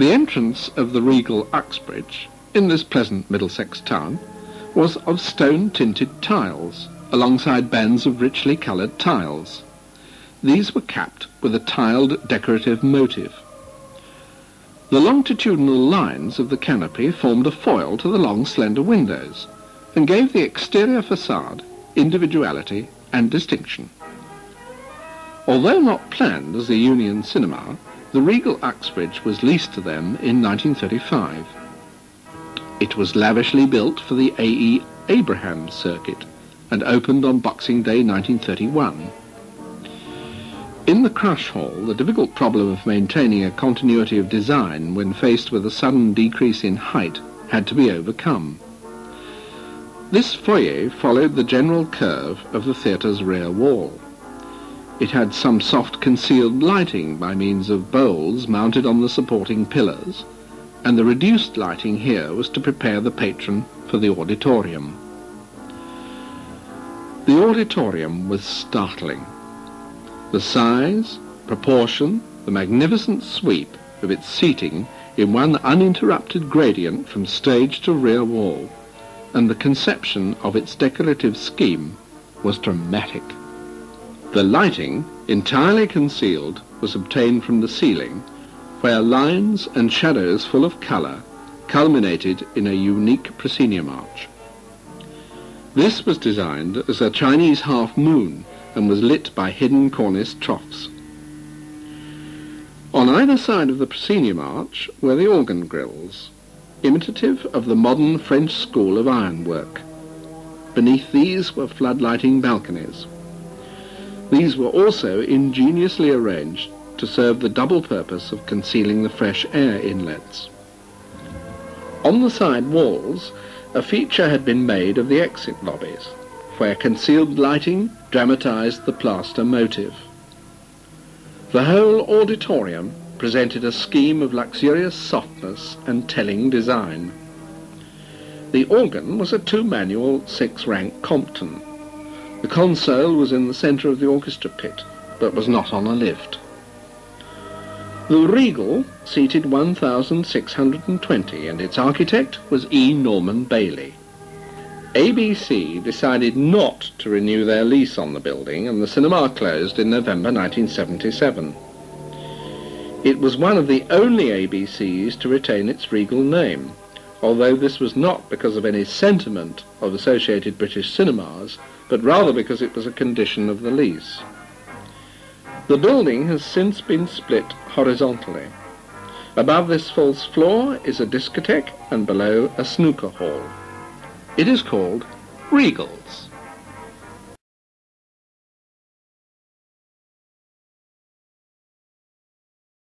The entrance of the regal Uxbridge, in this pleasant Middlesex town, was of stone-tinted tiles, alongside bands of richly coloured tiles. These were capped with a tiled decorative motive. The longitudinal lines of the canopy formed a foil to the long slender windows and gave the exterior facade individuality and distinction. Although not planned as a Union cinema, the Regal Uxbridge was leased to them in 1935. It was lavishly built for the A.E. Abrahams circuit and opened on Boxing Day 1931. In the crush hall, the difficult problem of maintaining a continuity of design when faced with a sudden decrease in height had to be overcome. This foyer followed the general curve of the theatre's rear wall. It had some soft concealed lighting by means of bowls mounted on the supporting pillars, and the reduced lighting here was to prepare the patron for the auditorium. The auditorium was startling. The size, proportion, the magnificent sweep of its seating in one uninterrupted gradient from stage to rear wall, and the conception of its decorative scheme was dramatic. The lighting, entirely concealed, was obtained from the ceiling, where lines and shadows full of colour culminated in a unique proscenium arch. This was designed as a Chinese half moon and was lit by hidden cornice troughs. On either side of the proscenium arch were the organ grills, imitative of the modern French school of ironwork. Beneath these were floodlighting balconies. These were also ingeniously arranged to serve the double purpose of concealing the fresh air inlets. On the side walls, a feature had been made of the exit lobbies, where concealed lighting dramatized the plaster motive. The whole auditorium presented a scheme of luxurious softness and telling design. The organ was a two-manual six-rank Compton, the console was in the centre of the orchestra pit, but was not on a lift. The Regal seated 1,620 and its architect was E. Norman Bailey. ABC decided not to renew their lease on the building and the cinema closed in November 1977. It was one of the only ABCs to retain its Regal name, although this was not because of any sentiment of Associated British Cinemas, but rather because it was a condition of the lease. The building has since been split horizontally. Above this false floor is a discotheque and below a snooker hall. It is called Regal's.